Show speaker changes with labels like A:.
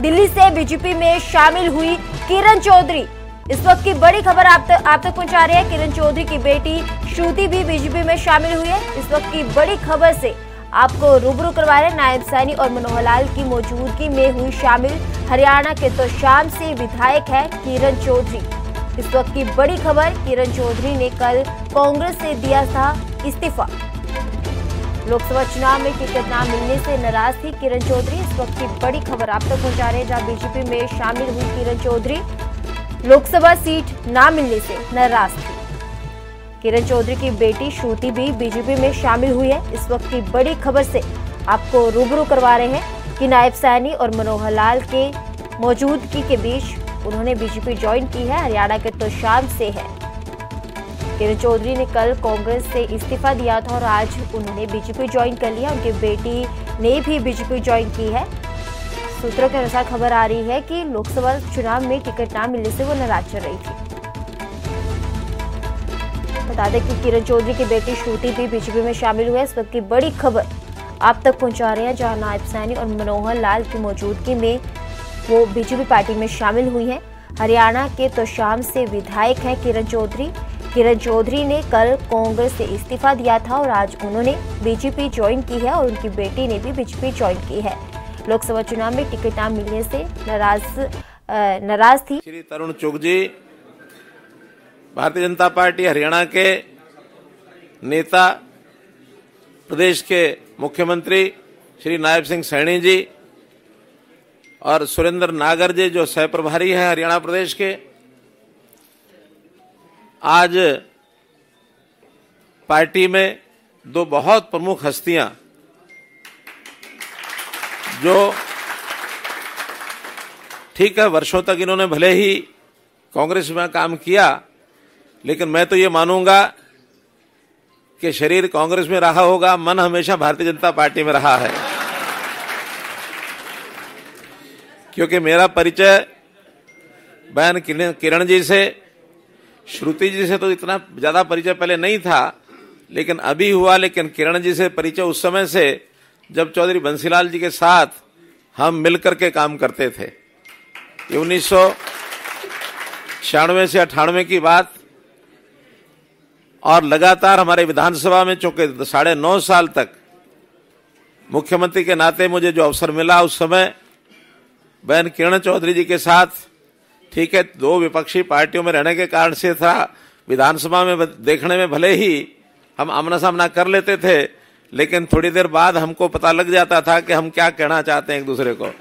A: दिल्ली से बीजेपी में शामिल हुई किरण चौधरी। इस वक्त की बड़ी खबर आप तक आप तक पहुँचा रहे हैं। किरण चौधरी की बेटी श्रुति भी बीजेपी में शामिल हुई है। इस वक्त की बड़ी खबर से आपको रूबरू करवा रहे नायब सैनी और मनोहर लाल की मौजूदगी में हुई शामिल। हरियाणा के तो शाम से विधायक है किरण चौधरी। इस वक्त की बड़ी खबर, किरण चौधरी ने कल कांग्रेस से दिया था इस्तीफा। लोकसभा चुनाव में टिकट न मिलने से नाराज़ थी किरण चौधरी। इस वक्त की बड़ी खबर आप तक पहुँचा रहे जहाँ बीजेपी में शामिल हुई किरण चौधरी। लोकसभा सीट न मिलने से नाराज़ थी। किरण चौधरी की बेटी श्रुति भी बीजेपी में शामिल हुई है। इस वक्त की बड़ी खबर से आपको रूबरू करवा रहे हैं कि नायब सैनी और मनोहर लाल के मौजूदगी के बीच उन्होंने बीजेपी ज्वाइन की है। हरियाणा के तो शाम से है। किरण चौधरी ने कल कांग्रेस से इस्तीफा दिया था और आज उन्होंने बीजेपी ज्वाइन कर लिया। उनकी बेटी ने भी बीजेपी ज्वाइन की है। सूत्रों के अनुसार खबर आ रही है कि लोकसभा चुनाव में टिकट ना मिलने से वो नाराज़ चल रही थी। बता दें कि किरण चौधरी की बेटी श्रुति भी बीजेपी में शामिल हुए इस वक्त की बड़ी खबर आप तक पहुँचा रहे हैं, जहाँ नायब सैनी और मनोहर लाल की मौजूदगी में वो बीजेपी पार्टी में शामिल हुई हैं। हरियाणा के तो शाम से विधायक हैं किरण चौधरी। किरण चौधरी ने कल कांग्रेस से इस्तीफा दिया था और आज उन्होंने बीजेपी ज्वाइन की है और उनकी बेटी ने भी बीजेपी ज्वाइन की है। लोकसभा चुनाव में टिकट न मिलने से नाराज़ नाराज़ थी।
B: श्री तरुण चुग जी भारतीय जनता पार्टी हरियाणा के नेता, प्रदेश के मुख्यमंत्री श्री नायब सिंह सैनी जी और सुरेंद्र नागर जी, जो सह प्रभारी है हरियाणा प्रदेश के। आज पार्टी में दो बहुत प्रमुख हस्तियाँ जो ठीक है, वर्षों तक इन्होंने भले ही कांग्रेस में काम किया, लेकिन मैं तो ये मानूँगा कि शरीर कांग्रेस में रहा होगा, मन हमेशा भारतीय जनता पार्टी में रहा है। क्योंकि मेरा परिचय बहन किरण जी से श्रुति जी से तो इतना ज़्यादा परिचय पहले नहीं था, लेकिन अभी हुआ, लेकिन किरण जी से परिचय उस समय से, जब चौधरी बंसीलाल जी के साथ हम मिलकर के काम करते थे। उन्नीस से अठानवे की बात, और लगातार हमारे विधानसभा में, चूँकि साढ़े नौ साल तक मुख्यमंत्री के नाते मुझे जो अवसर मिला उस समय, बहन किरण चौधरी जी के साथ ठीक है, दो विपक्षी पार्टियों में रहने के कारण से था। विधानसभा में देखने में भले ही हम आमना सामना कर लेते थे, लेकिन थोड़ी देर बाद हमको पता लग जाता था कि हम क्या कहना चाहते हैं एक दूसरे को।